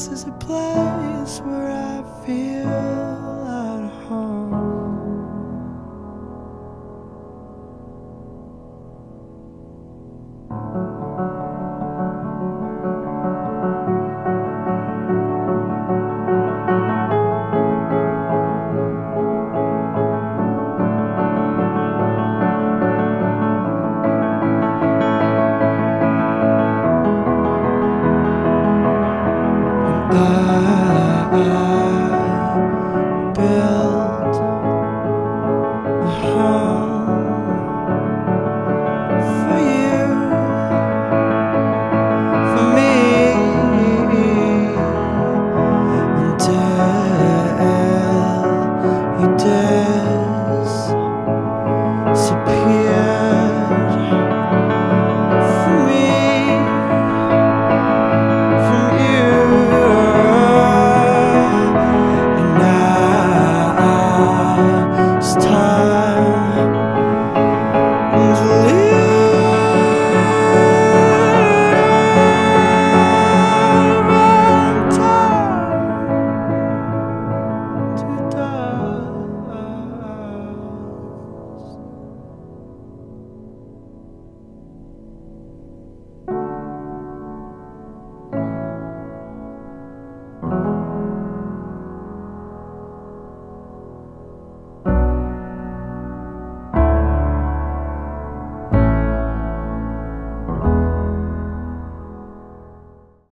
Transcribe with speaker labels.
Speaker 1: This is a place where I feel